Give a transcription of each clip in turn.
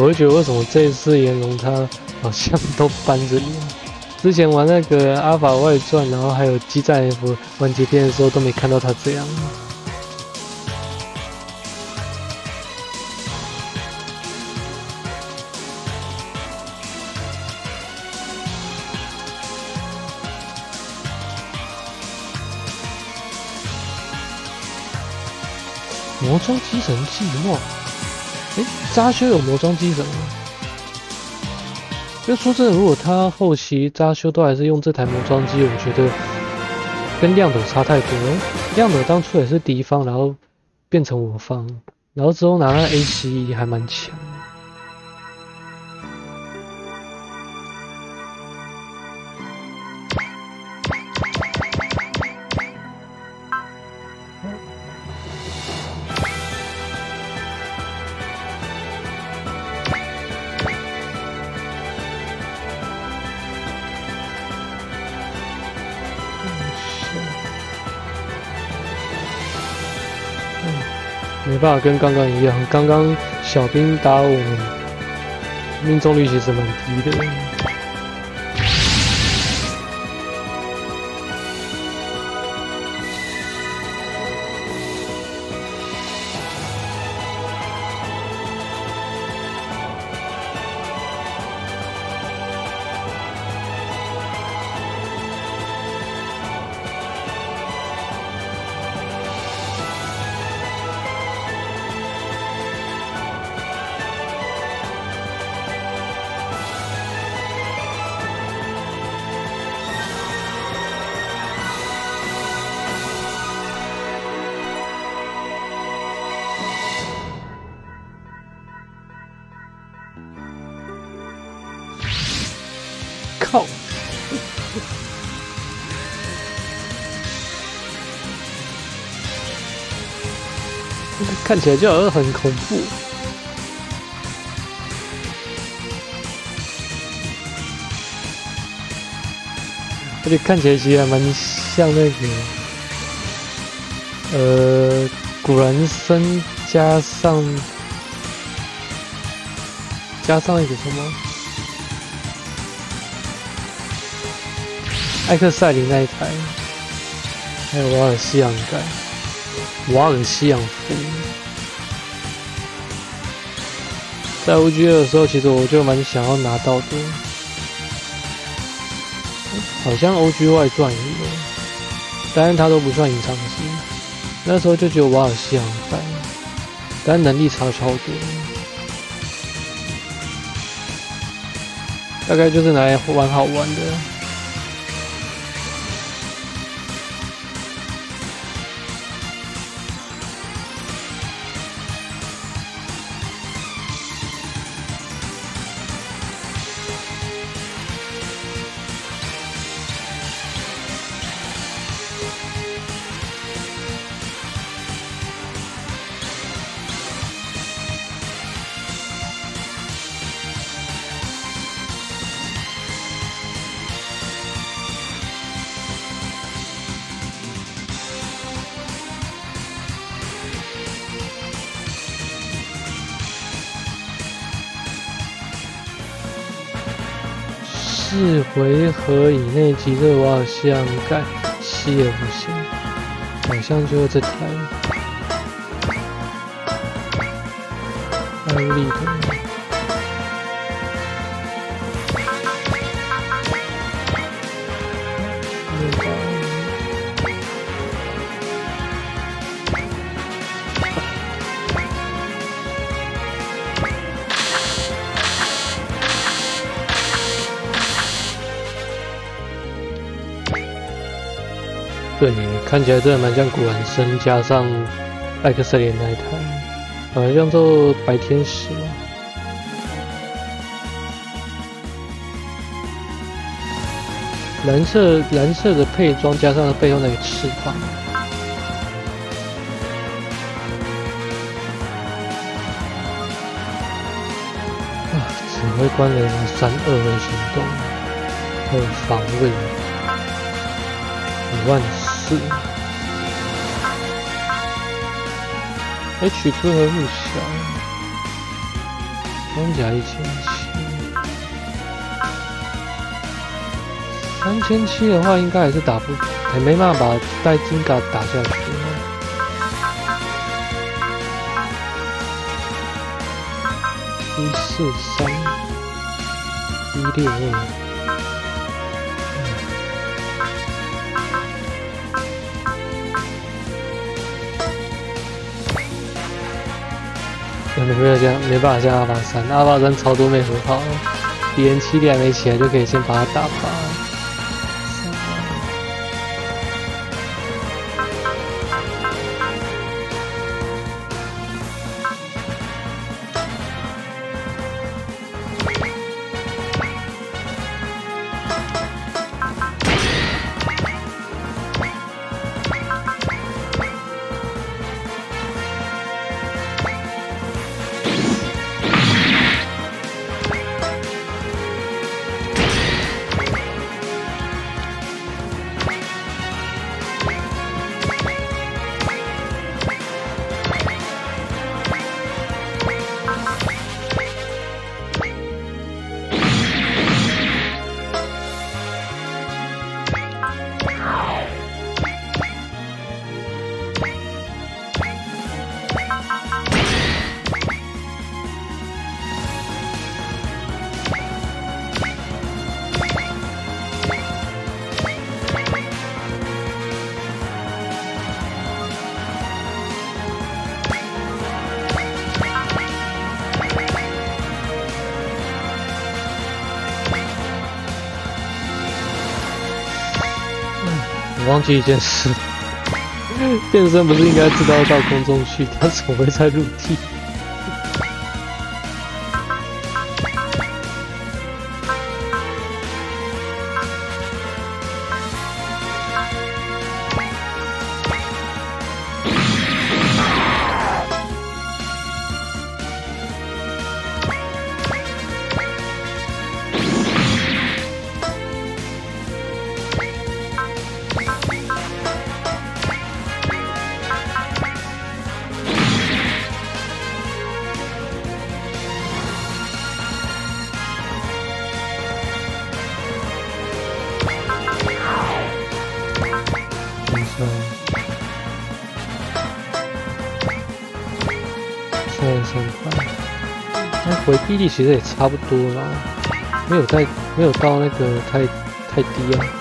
我会觉得为什么这一次炎龙他好像都板着脸。之前玩那个《阿法外传》，然后还有《激战 F》完结篇的时候，都没看到他这样。魔装机神寂寞，扎修有魔装机神吗？就说真的，如果他后期扎修都还是用这台魔装机，我觉得跟亮斗差太多。亮斗当初也是敌方，然后变成我方，然后之后拿那 ACE 还蛮强。没办法跟刚刚一样，刚刚小兵打我，命中率其实蛮低的。看起来就好像很恐怖，而且看起来其实还蛮像那个，呃，古兰森加上加上一个什么？艾克赛林那一台，还有瓦尔西昂盖、瓦尔西昂夫，在 OG 二的时候，其实我就蛮想要拿到的，好像 OG 外传一样，但是它都不算隐藏机。那时候就觉得瓦尔西很烦，但能力差超多，大概就是拿来玩好玩的。回合以内击退瓦尔西昂盖，西也不行，好像就是这台，艾利的。看起来真的蛮像古兰森加上艾克瑟莲那一台，好像做白天使嘛。蓝色蓝色的配装加上背后那个翅膀，啊！指挥官雷达三二维行动，还有防卫，五万。H 科和入小，装甲一千七，三千七的话应该还是打不，还没办法把带金嘎打下去。一四三一六二。没有这样，没办法像阿巴三，阿巴三超多没很好，敌人七点没起来就可以先把他打趴。忘记一件事，变身不是应该知道到空中去，他怎么会在陆地？其实也差不多啦，没有在，没有到那个太太低啊。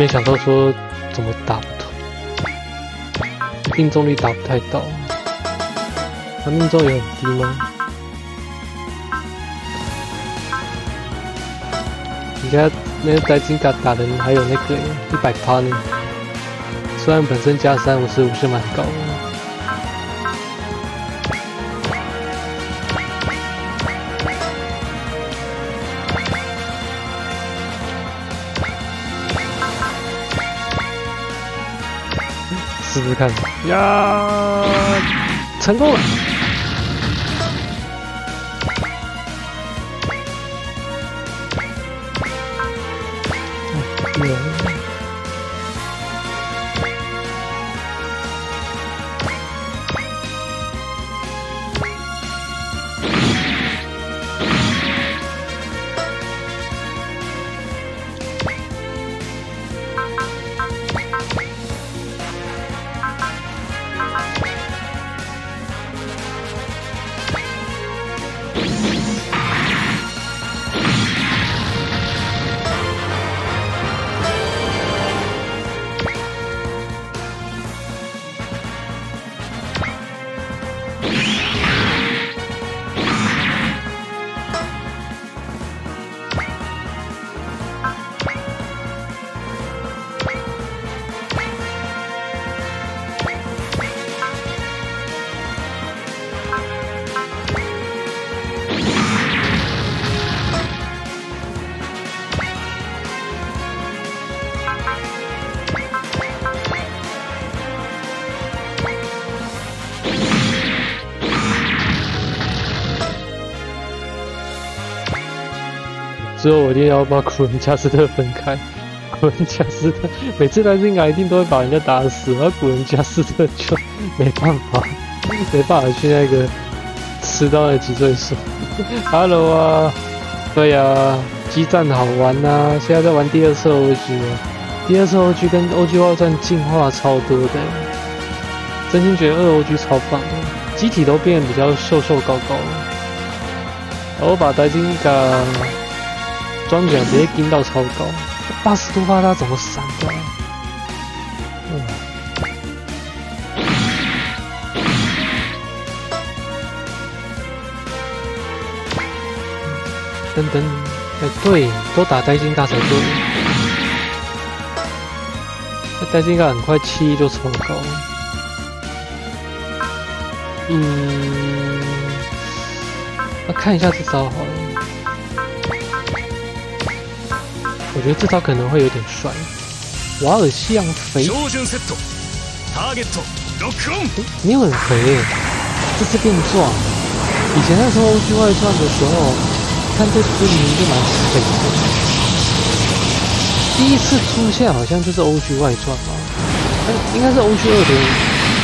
没想到说怎么打不通，命中率打不太到。他命中也很低吗？你看那个戴金卡打的还有那个一百趴呢，虽然本身加三五十五是蛮高的。试试看呀，成功了！之我一定要把古人加斯特分开。古人加斯特每次来进来一定都会把人家打死，而古人加斯特就没办法，没办法去那个吃到那脊椎兽。Hello 啊，对呀，激战好玩呐！现在在玩第二次 OG 了，第二次 OG 跟 OG 二战进化超多的，真心觉得二 OG 超棒的，机体都变得比较瘦瘦高高了。我把白金刚。装甲直接盯到超高，八十多发他怎么闪的？嗯，噔噔，哎对，都打呆金大才对。那呆金卡很快七就超高。嗯，那看一下这招好了。我觉得这招可能会有点帅，瓦尔西洋肥，你很肥耶，这次变壮。以前那时候 OG 外传的时候，看这只名就蛮肥的。第一次出现好像就是 OG 外传吧，应该是 OG 二的，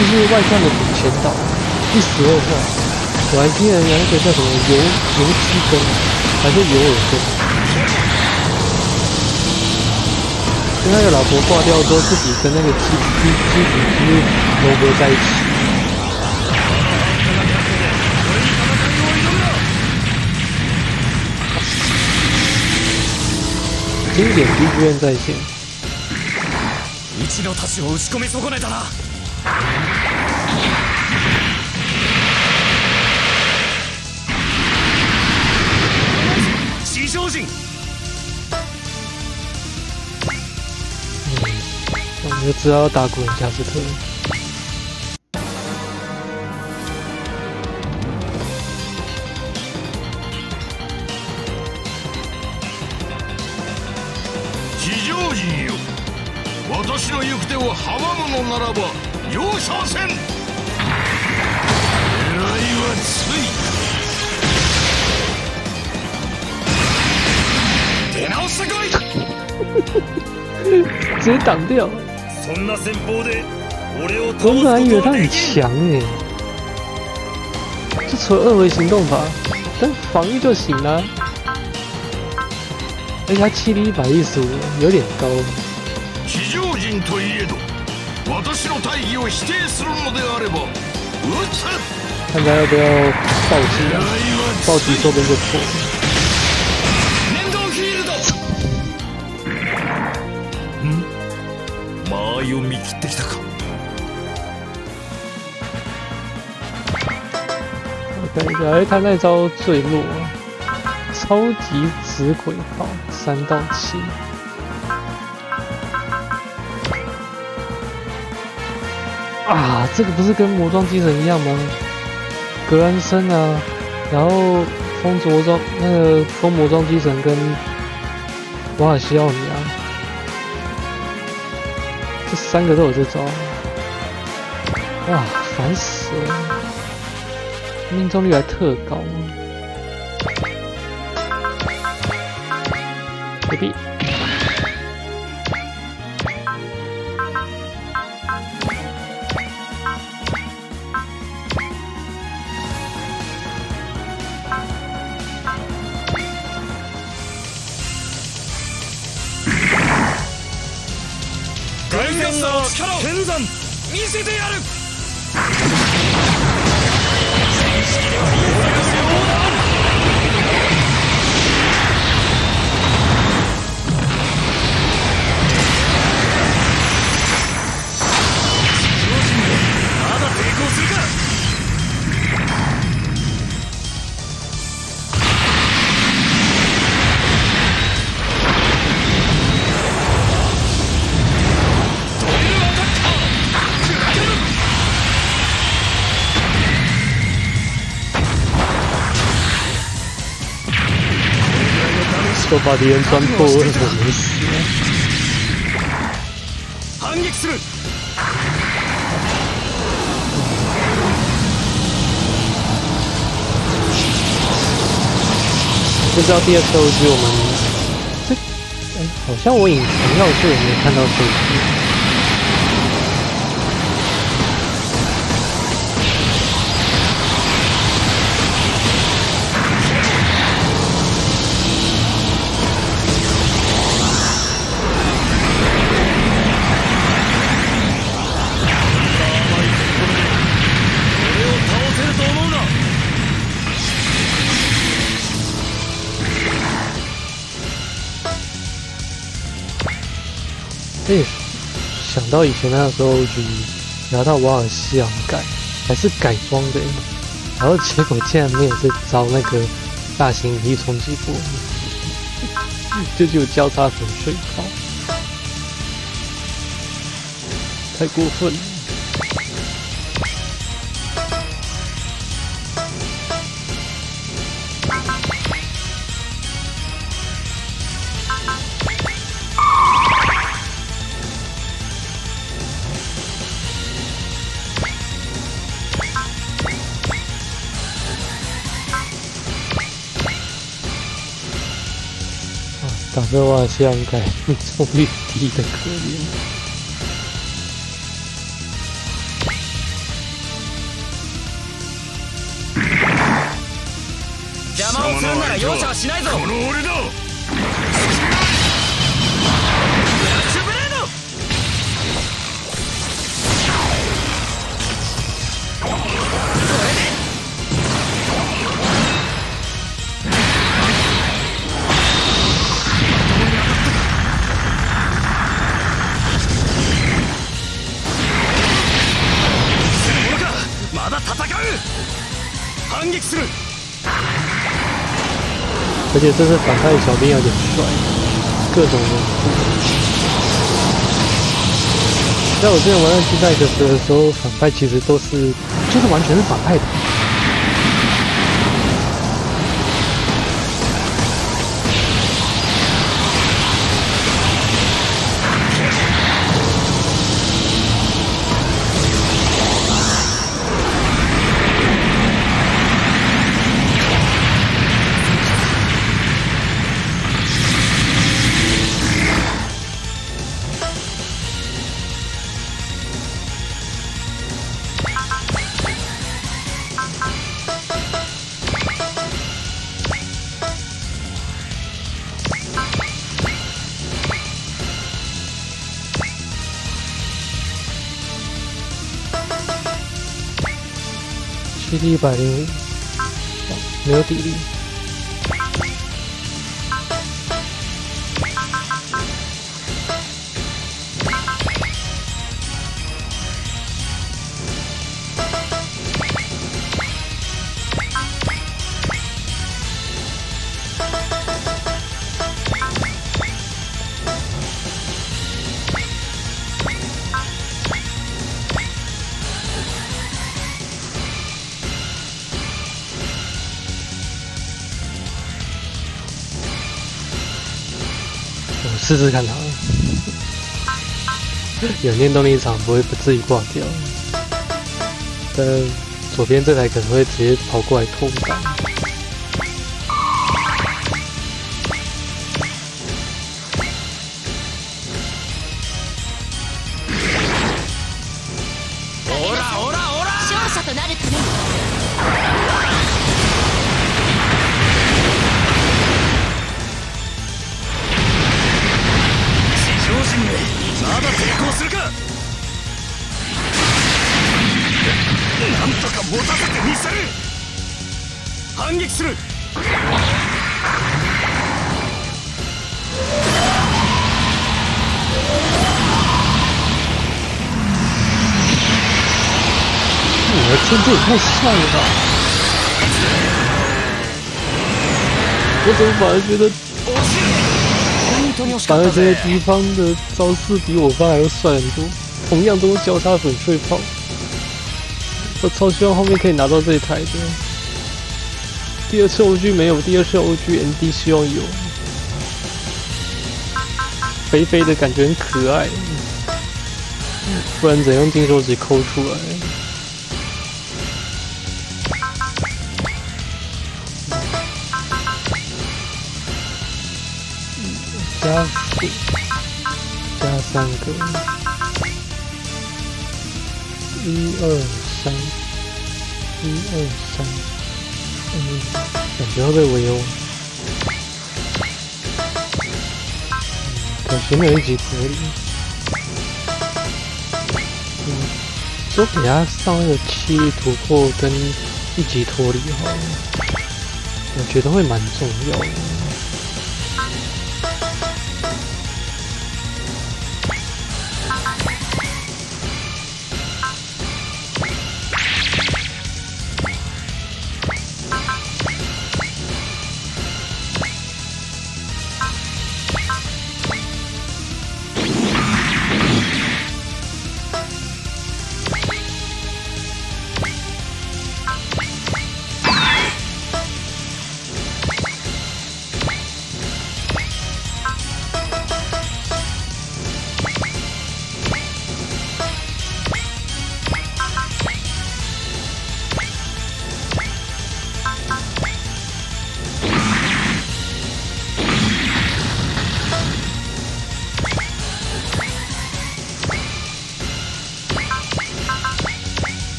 就是外传的主签到第十二话，我还记得那个叫什么油油漆根，还是油耳根。那个老婆挂掉之后，自己跟那个基基基子基罗格在一起。经典 BGM 在线。一の太刀を打ち込み損ねたな。地上人。 我就知道打古人加斯特。地上人よ私の行く手を阻むのならば容赦せん狙いはつい出直してこい 直接挡掉。我本来以为他很强哎，这除了二维行动法，但防御就行了。而且他气力一百一十五，有点高。看他要不要暴击啊？暴击说不定就破。を見切ってきたか我看一下，哎，他那招坠落，超级紫鬼炮，三到七。啊，这个不是跟魔装机神一样吗？格兰森啊，然后风着装那个风魔装机神跟瓦尔西奥尼啊， 三个都有这招。哇，烦死了！命中率还特高。baby。天山。見せてやる都把敌人钻破，为什么没死？反撃する不知道第二次 OG 我们这，哎，好像我隐藏钥匙也没看到手机？到以前那个时候 OG 拿到瓦尔西昂改，还是改装的，然后结果竟然没有这招那个大型引力冲击波，这就交叉粉碎炮，太过分了。邪魔をするなら容赦はしないぞ。俺だ。而且这次反派小兵有点帅，各种在我之前玩那 G 代的时候，反派其实都是就是完全是反派的。一百零五，没有底力。试试看它。有念动力场不会不至于挂掉，但左边这台可能会直接跑过来偷打。的天，这也太帅了吧！我怎么反而觉得，本当に惜し反而かったぜ觉得敌方的招式比我方还要帅很多？同样都是交叉粉碎炮，我超希望后面可以拿到这一台的。第二次 OG 没有，第二次 OG ND 希望有。肥肥的感觉很可爱，不然怎样金手指抠出来？ 加速，加三个，一二三，一二三，嗯，感觉会被围殴。可惜没有一级脱离。嗯，就给他上那个七突破跟一级脱离好了，我觉得会蛮重要的。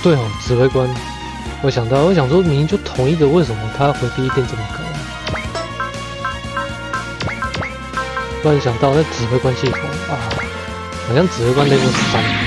对哦，指挥官，我想到，我想说，明明就同一个，为什么他回避变这么高？突然想到那指挥官系统啊，好像指挥官那个山。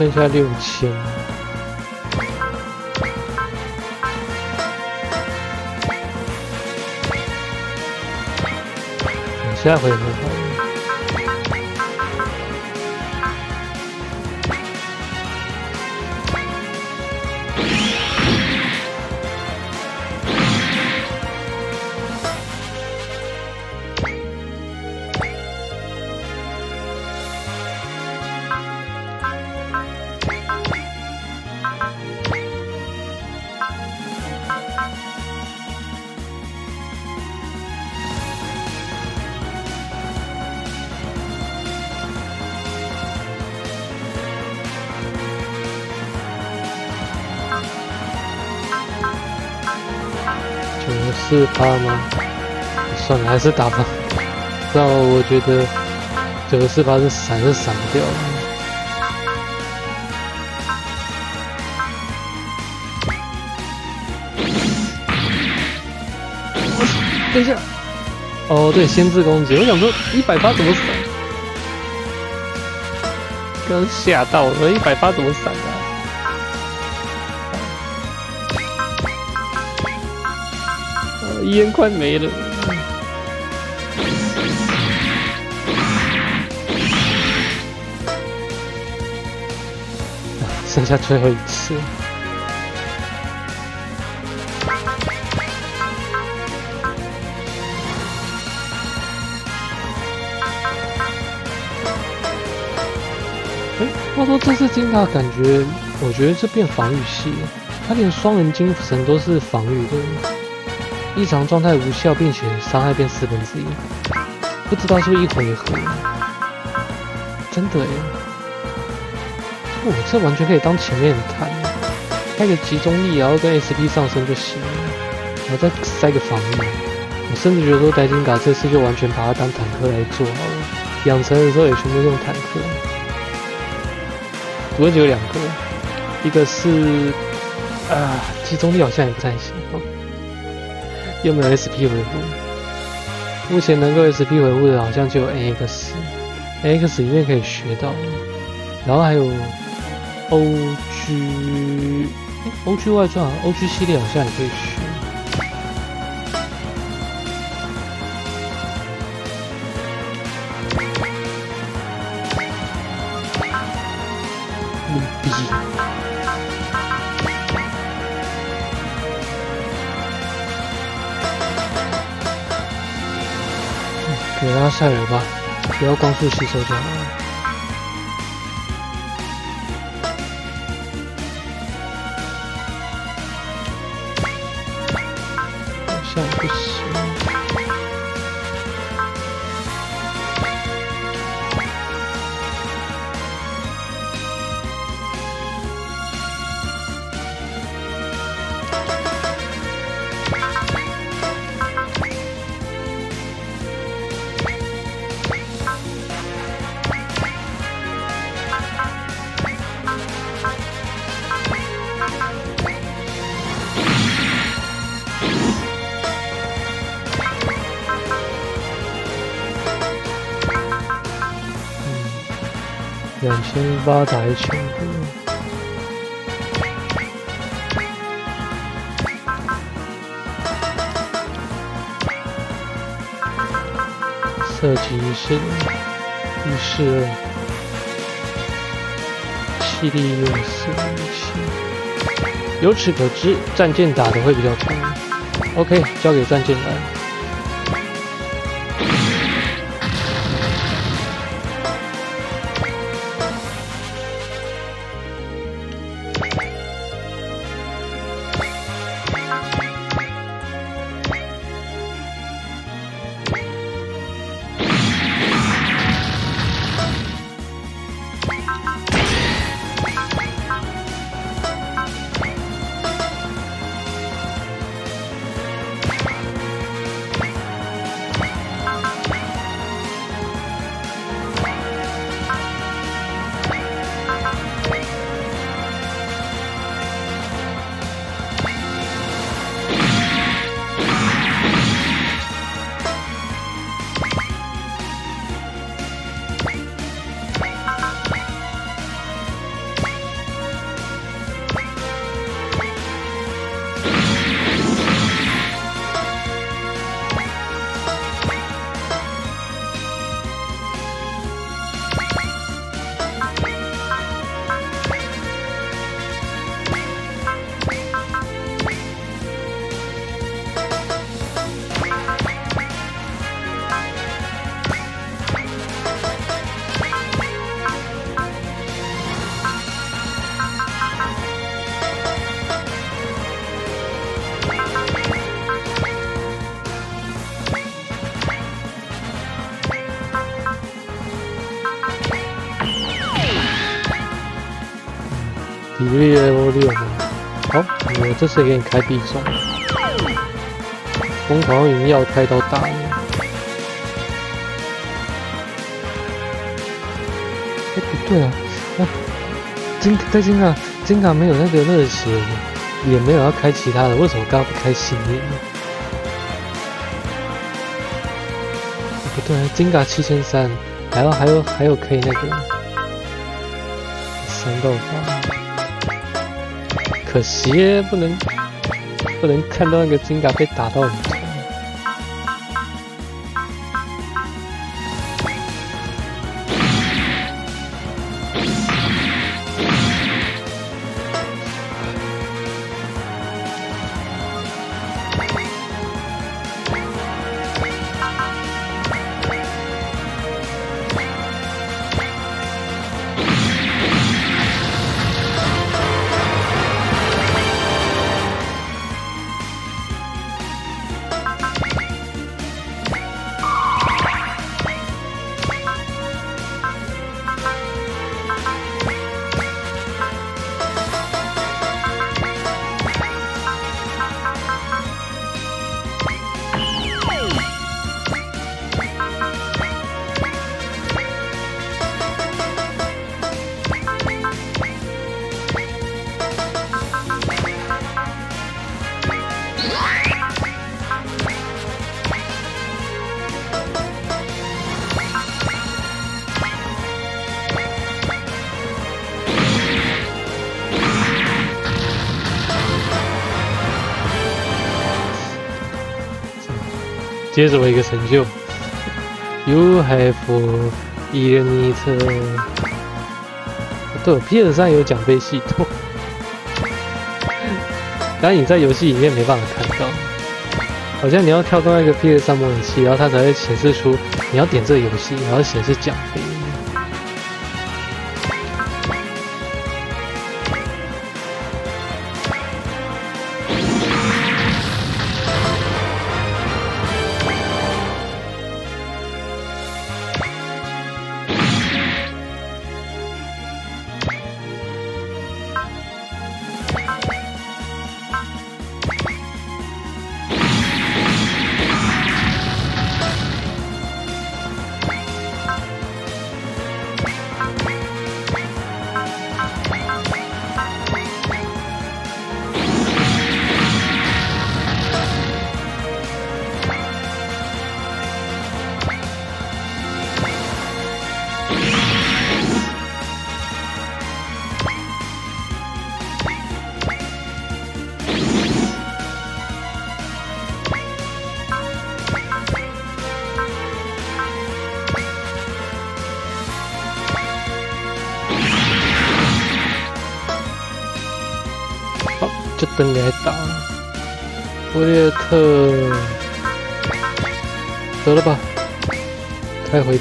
剩下六千。下回合十四趴吗？算了，还是打吧。那我觉得九十四发是闪是闪不掉的。等一下，哦对，先制攻击，我想说一百发怎么闪？刚吓到了，一百发怎么闪啊？烟快没了。剩下最后一次。哎，话说这次金塔感觉，我觉得这变防御系了，他连双人精神都是防御的，异常状态无效，并且伤害变四分之一，不知道是不是一回合？真的耶！我、这完全可以当前面谈，开个集中力，然后跟 SP 上升就行了，然后再塞个防御。我甚至觉得说戴金嘎这次就完全把它当坦克来做好了，养成的时候也全部用坦克。主问只有两个，一个是啊，集中力好像也不太行，又没有 SP 回复。目前能够 SP 回复的好像就有 AX，AX 里面可以学到，然后还有 OG，诶 OG 外传，OG 系列好像也可以学。加油吧，不要光速吸收就好了。两千八打一千个，射击是一四二，气力六四七。由此可知，战舰打的会比较多。OK，交给战舰来。率 level 六吗？好，我这次给你开必中，疯狂云耀开到大你。哎，不对啊，啊，金在金卡金卡没有那个热血，也没有要开其他的，为什么刚刚不开心呢？不对，金卡七千三，还有还有还有可以那个三到八，可惜不能不能看到那个金卡被打到接着我一个成就，You have earned。对，PS 上有奖杯系统，但你在游戏里面没办法看到，好像你要跳到一个 PS 三模拟器，然后它才会显示出你要点这个游戏，然后显示奖杯。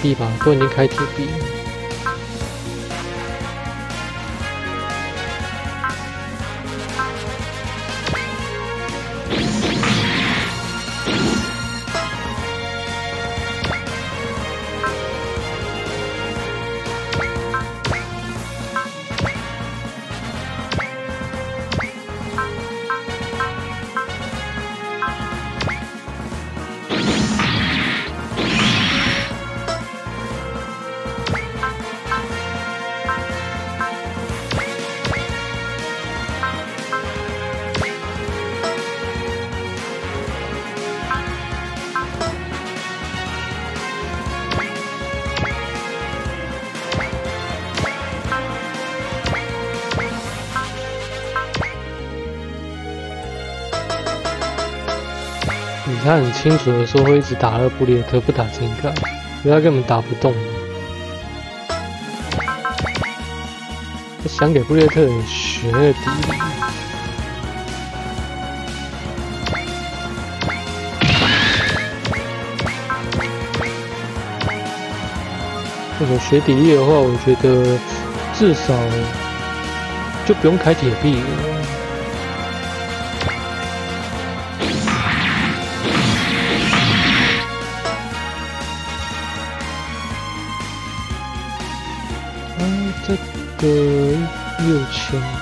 地方，都已经开铁币了。他很清楚的说会一直打二布列特，不打金卡，因为他根本打不动。他想给布列特学个底。如果学底力的话，我觉得至少就不用开铁臂了。这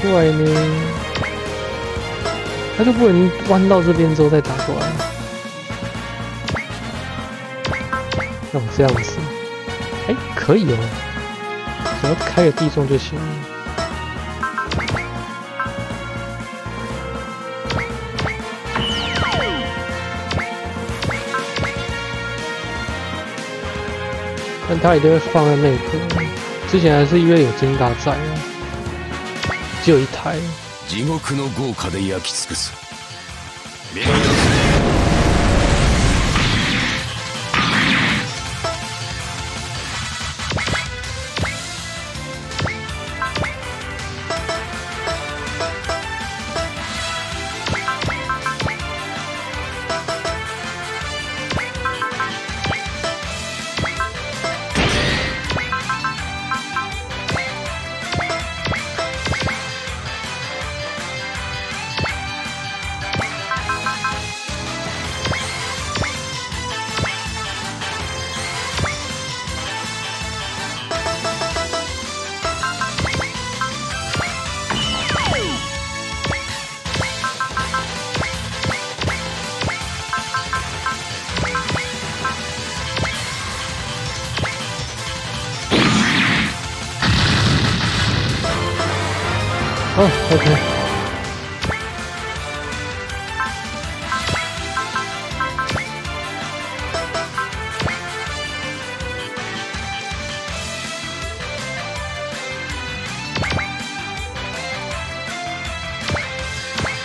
个六千。怪呢？他就不能弯到这边之后再打过来？那我这样子，哎，可以哦，只要开个地中就行了。但他一定会放在那个，之前还是因为有真大在啊，地獄の豪華で焼き尽くす。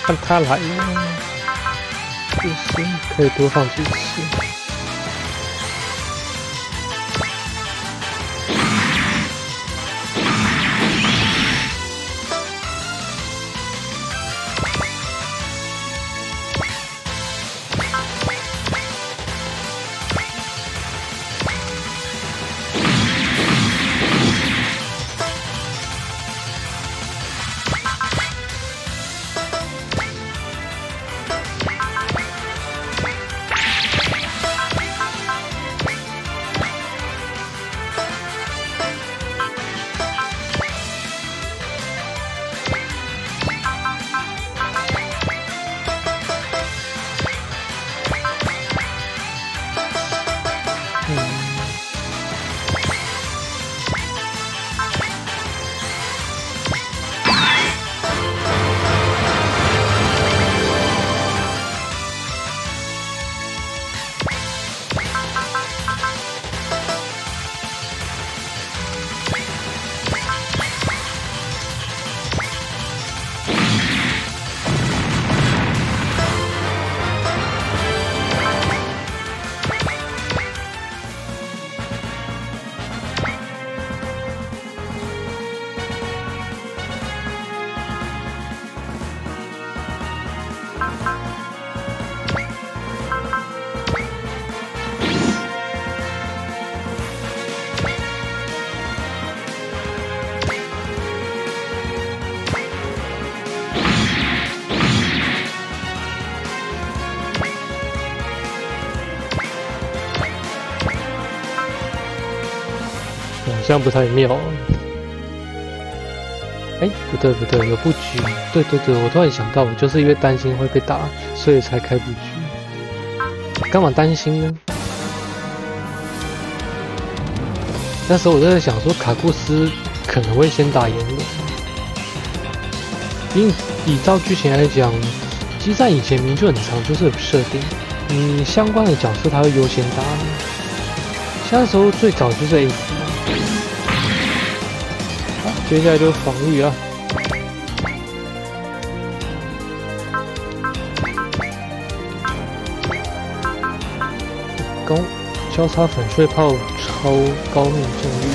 看他来了，就是可以多放几次。好像不太妙。哎，不对不对，有布局。对对对，我突然想到，我就是因为担心会被打，所以才开布局。干嘛担心呢？那时候我就在想说，卡库斯可能会先打炎龙。因以照剧情来讲，激战以前明就很长，就是有设定，你相关的角色他会优先打像。那时候最早就是 A。接下来就是防御啊！高交叉粉碎炮超高命中率，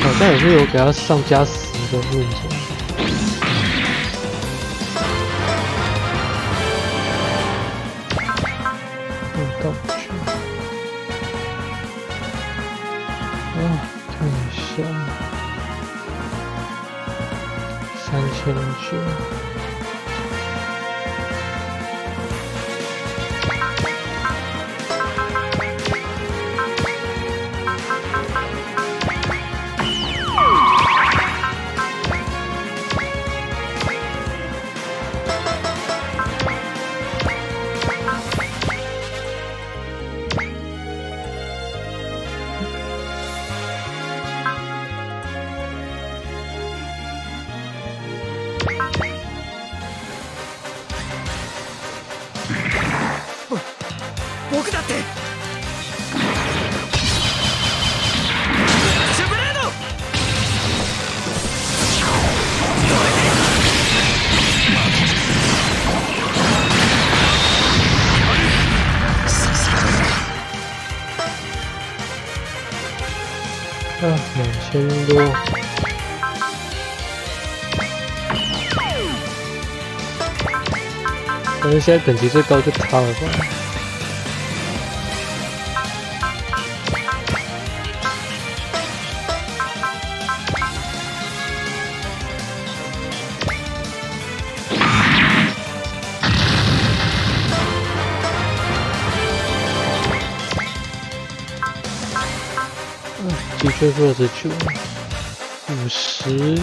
好像也是有给他上加十的命中。啊，两千多。但是现在等级最高就他了吧。的确是二十九，五十，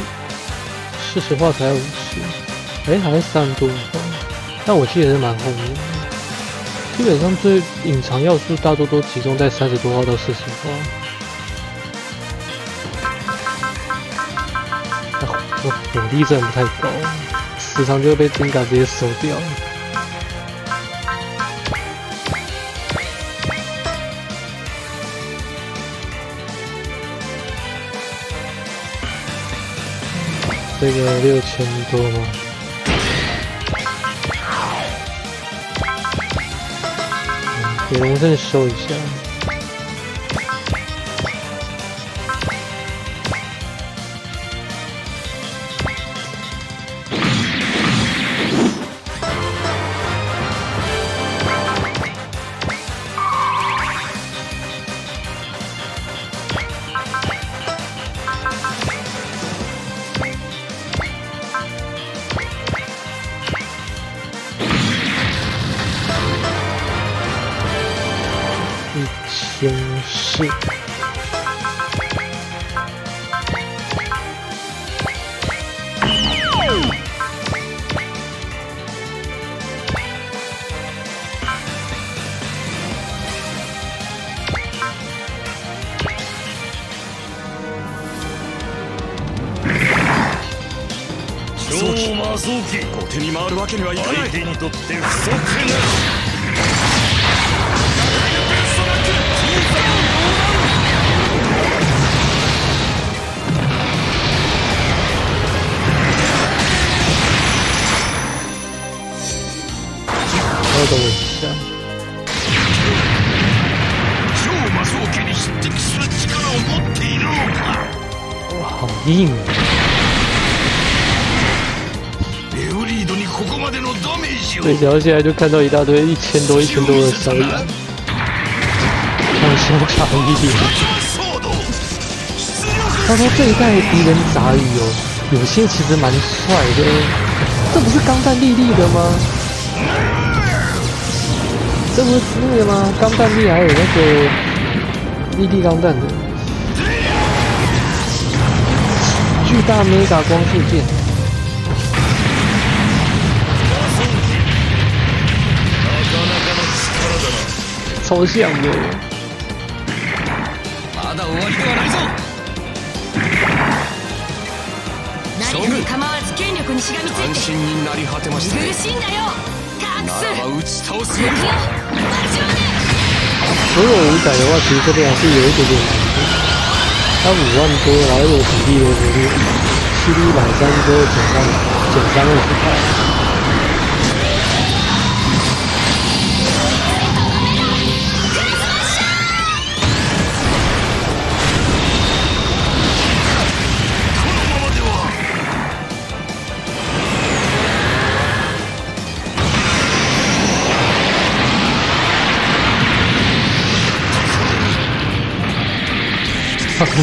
四十话才五十，哎，还是三多话，但我记得是蛮后面的。基本上最隐藏要素大多都集中在三十多话到四十话。我火力真的不太高，时常就会被金嘎直接收掉。这个六千多吗？给龙胜收一下。手に回るわけにはいかない。相手にとって不足な稍等我一下，超魔装機に匹敵する力を持っているのか哇，好硬对，然后现在就看到一大堆一千多、一千多的小羊，像小卡一点。他说这一代敌人杂鱼哦，有些其实蛮帅的，这不是钢弹丽丽的吗？这不是那个吗？钢弹丽还有那个丽丽钢弹的巨大 mega 光束剑，超像的。まだ終わりではないぞ。何かに構わず権力にしがみついて安心になり果てましたね。苦しいんだよ。カークなスらば打ち倒すよか待ちをね所有五仔的话，其实这边还是有一点点难度。他五万多，然后有体力的活力，气力一百三之后减三减三二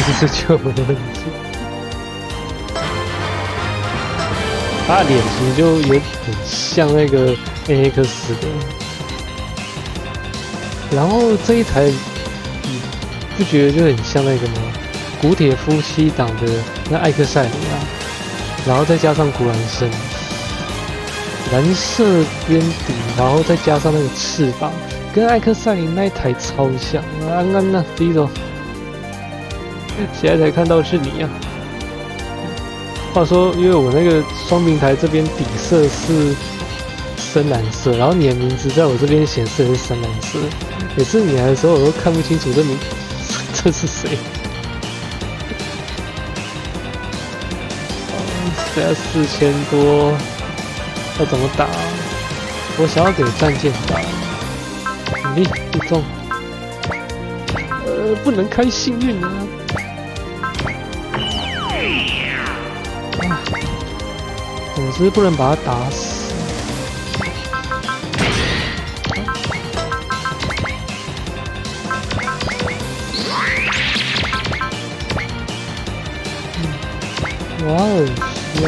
他不是就有问题。他的脸型就有点像那个 AX 的，然后这一台，你不觉得就很像那个吗？古铁夫妻档的那艾克赛里啊，然后再加上古兰生，蓝色边底，然后再加上那个翅膀，跟艾克赛林那一台超像啊！安安呐，第一种。现在才看到是你呀、话说，因为我那个双平台这边底色是深蓝色，然后你的名字在我这边显示的是深蓝色。每次你来的时候，我都看不清楚这名 这是谁。这要四千多，要怎么打？我想要给战舰打，努力不中。呃，不能开幸运啊！我是不能把他打死。哇哦，哇！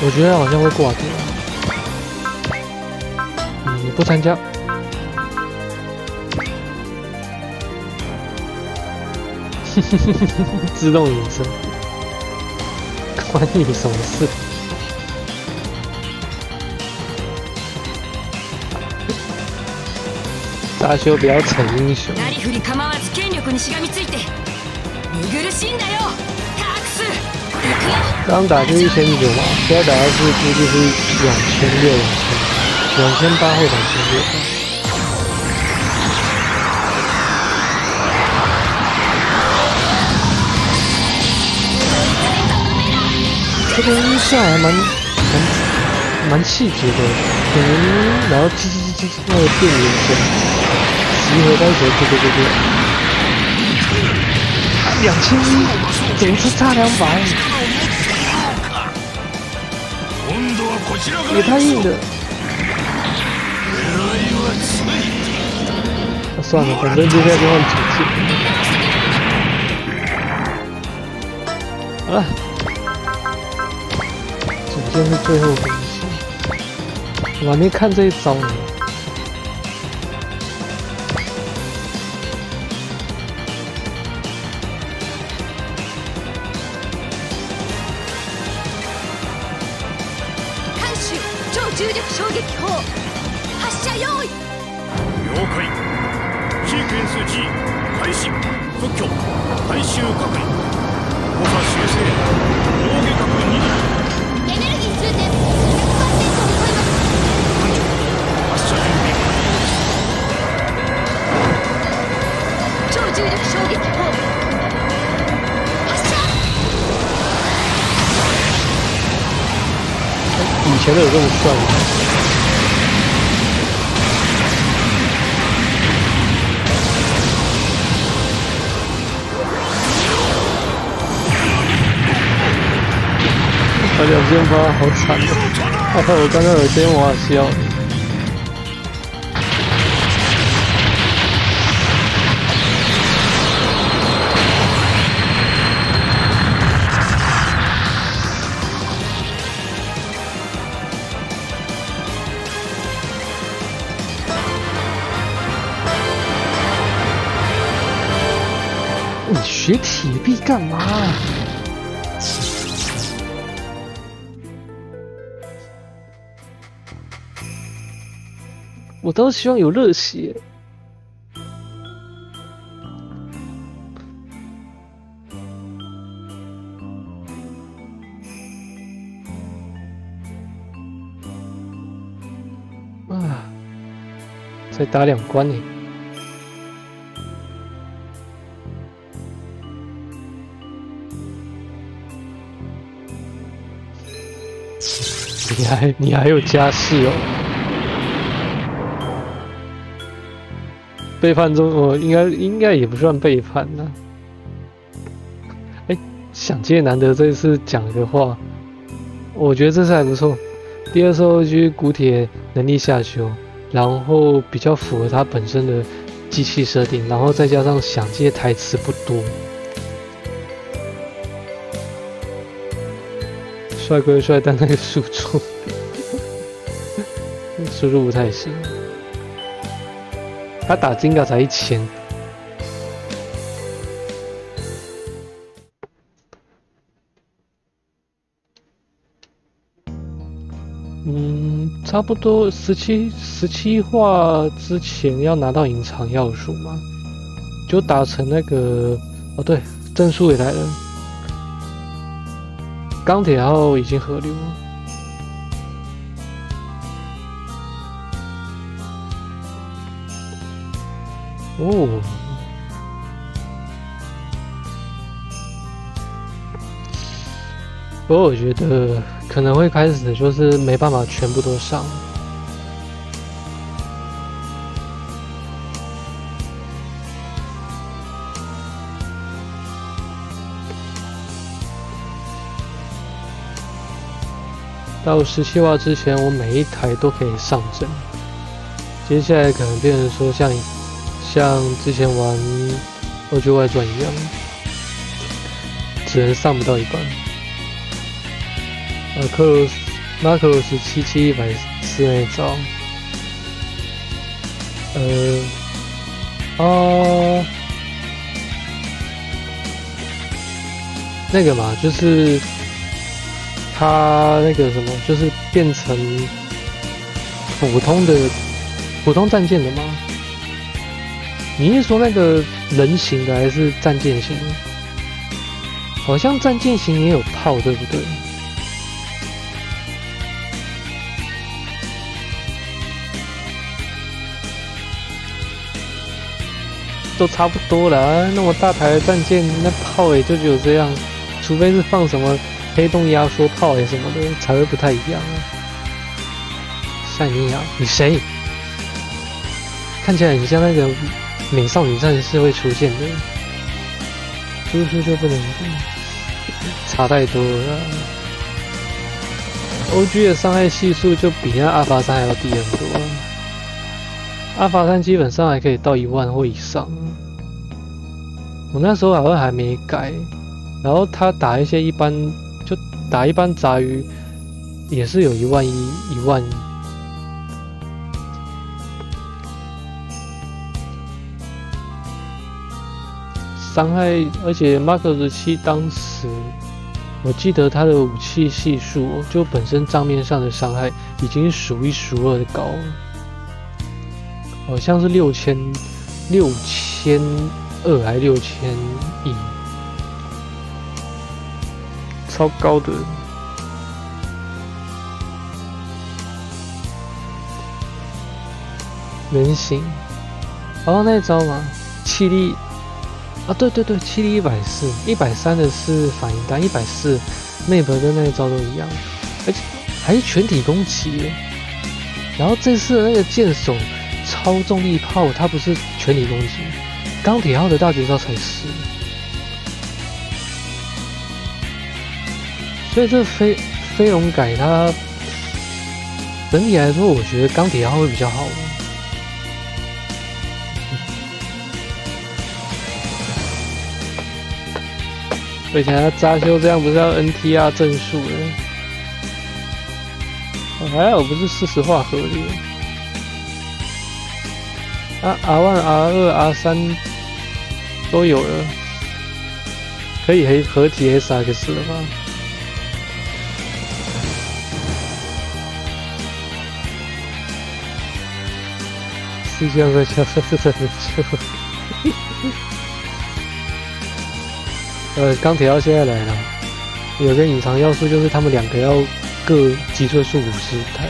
我觉得好像会挂掉。嗯，不参加。自动隐身，关你什么事？大修不要逞英雄。なりふり構わず権力にしがみついて見苦しいんだよタックス行くよ刚打就一千九嘛，现在打的是估计是两千六、两千、两千八或两千六 这个音效还蛮蛮蛮细节的，嗯，然后吱吱吱吱吱那个电源声，集合在一起，对对对对，两千一，怎么是差两百？今度はこちらから也太硬了。狙いはつい啊算了，反正接下来就换主线。好了， 这是最后攻击，我还没看这一招呢。前面有这么帅吗？啊，两千八，好惨啊！我刚刚有先挖笑。学铁臂干嘛？我倒是希望有热血。啊，再打两关呢。你还你还有家室哦？背叛中，我应该应该也不算背叛呢。哎，想借难得这一次讲的话，我觉得这次还不错。第二艘就是古铁能力下修，然后比较符合它本身的机器设定，然后再加上想借台词不多。帅归帅，但那个输出输出不太行。他打金嘎才一千，嗯，差不多十七十七话之前要拿到隐藏要素嘛，就打成那个哦，对，证书也来了，钢铁号已经合流了。哦，不过我觉得可能会开始就是没办法全部都上。到十七瓦之前，我每一台都可以上阵。接下来可能变成说像像之前玩《欧剧外传》一样，只能上不到一半。马克鲁斯马克罗斯七七一百四那一招，呃，啊，那个嘛，就是他那个什么，就是变成普通的。普通战舰的吗？你是说那个人形的还是战舰型？好像战舰型也有炮，对不对？都差不多了，那么大台的战舰，那炮也就只有这样，除非是放什么黑洞压缩炮呀什么的，才会不太一样啊。赛尼亚，你谁？看起来很像那个美少女战士会出现的，输出就不能差太多了。O G 的伤害系数就比那阿法三还要低很多，阿法三基本上还可以到一万或以上。我那时候好像还没改，然后他打一些一般就打一般杂鱼，也是有一万一一万。伤害，而且马克十七当时，我记得他的武器系数，就本身账面上的伤害已经数一数二的高了，好像是六千六千二还六千一，超高的人形，哦，那一招嘛，气力。啊，对对对，气力一百四，一百三的是反应弹，一百四，内博跟那一招都一样，而且还是全体攻击。然后这次的那个剑手超重力炮，它不是全体攻击，钢铁号的大绝招才是。所以这飞飞龙改它整体来说，我觉得钢铁号会比较好。以前要扎修这样不是要 NTR 正数的？还好不是四十化合力。啊，R one、R 二、R 三都有了，可以合合体 SX 了吧？四千个小时是真的久。呃，钢铁要现在来了，有个隐藏要素就是他们两个要各击碎数五十台。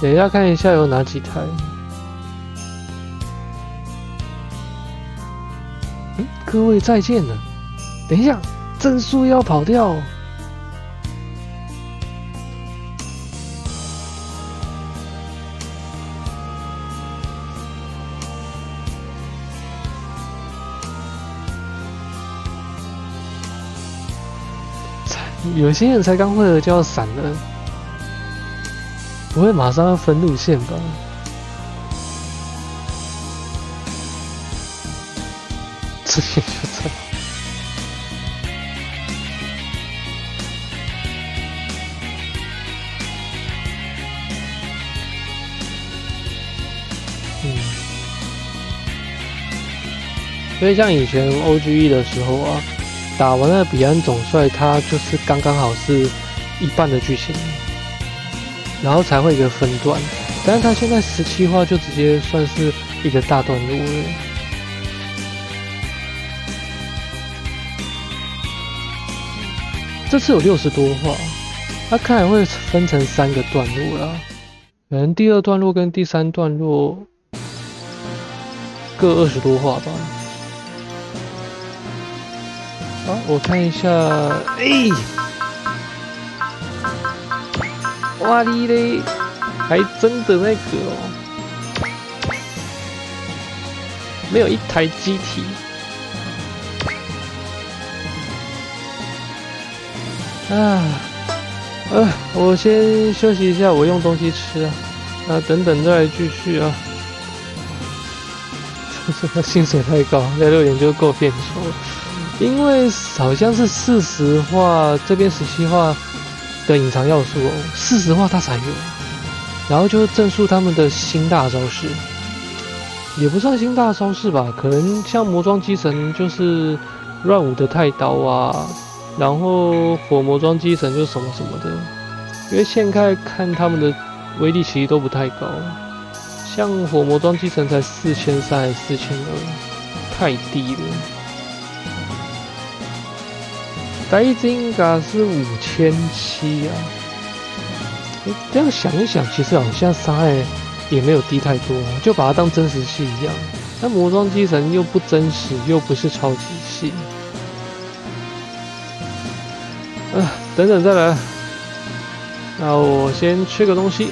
等一下，看一下有哪几台。嗯，各位再见了。等一下，正数要跑掉。有些人才刚会了就要闪了。不会马上要分路线吧？直接就走。嗯。所以像以前 OGE 的时候啊，打完了彼岸总帅，他就是刚刚好是一半的剧情。然后才会一个分段，但是他现在十七话就直接算是一个大段落了。这次有六十多话，他看来会分成三个段落了。可能第二段落跟第三段落各二十多话吧。好，我看一下，哎，哇哩嘞，还真的那个哦，没有一台机体。啊，呃，我先休息一下，我用东西吃啊，那等等再来继续啊。这薪水太高，在六点就够变丑了，因为好像是四十话这边十七话的隐藏要素哦，四十话它才有，然后就是正数他们的新大招式，也不算新大招式吧，可能像魔装机神就是乱舞的太刀啊。然后火魔装机神就什么什么的，因为现在看他们的威力其实都不太高，像火魔装机神才四千三还是四千二，太低了。戴金嘎是五千七啊，这样想一想，其实好像伤害也没有低太多，就把它当真实系一样。但魔装机神又不真实，又不是超级系。啊，等等再来。那我先吃个东西。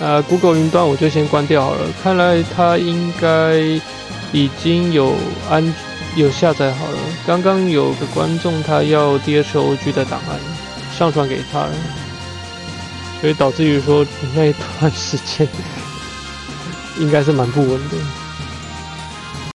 啊，Google 云端我就先关掉好了。看来它应该已经有安有下载好了。刚刚有个观众他要 DHOG 的档案上传给他了，所以导致于说那一段时间应该是蛮不稳的。